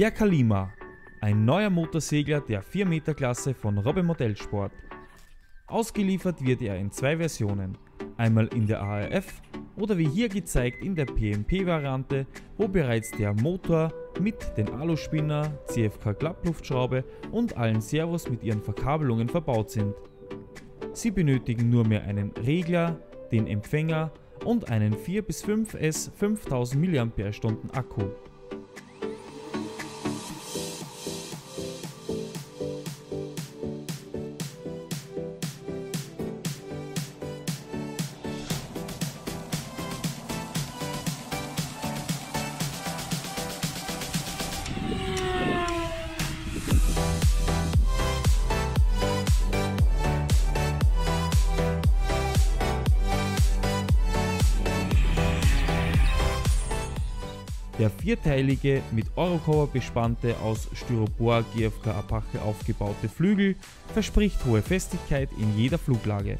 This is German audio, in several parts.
Der Kalima, ein neuer Motorsegler der 4 Meter Klasse von Robbe Modellsport. Ausgeliefert wird er in zwei Versionen, einmal in der ARF oder wie hier gezeigt in der PMP-Variante, wo bereits der Motor mit den Aluspinner, CFK Klappluftschraube und allen Servos mit ihren Verkabelungen verbaut sind. Sie benötigen nur mehr einen Regler, den Empfänger und einen 4 bis 5S 5000 mAh Akku. Der vierteilige, mit Eurocover bespannte, aus Styropor GFK Apache aufgebaute Flügel verspricht hohe Festigkeit in jeder Fluglage.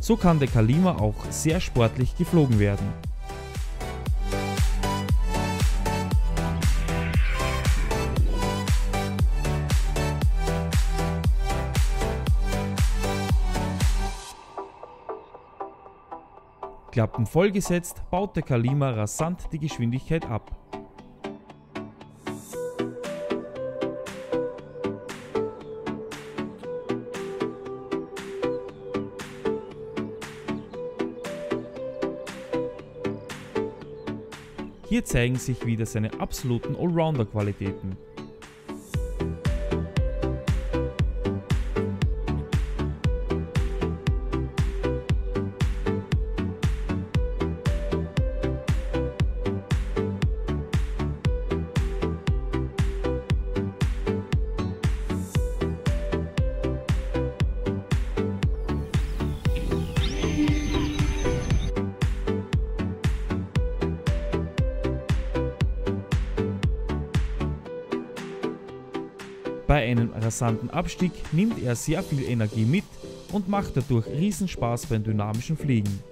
So kann der Kalima auch sehr sportlich geflogen werden. Klappen vollgesetzt, baut der Kalima rasant die Geschwindigkeit ab. Hier zeigen sich wieder seine absoluten Allrounder-Qualitäten. Bei einem rasanten Abstieg nimmt er sehr viel Energie mit und macht dadurch Riesenspaß beim dynamischen Fliegen.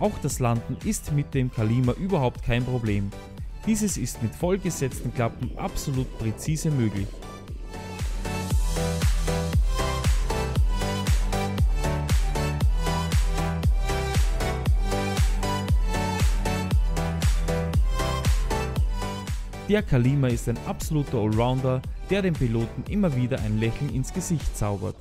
Auch das Landen ist mit dem Kalima überhaupt kein Problem. Dieses ist mit vollgesetzten Klappen absolut präzise möglich. Der Kalima ist ein absoluter Allrounder, der den Piloten immer wieder ein Lächeln ins Gesicht zaubert.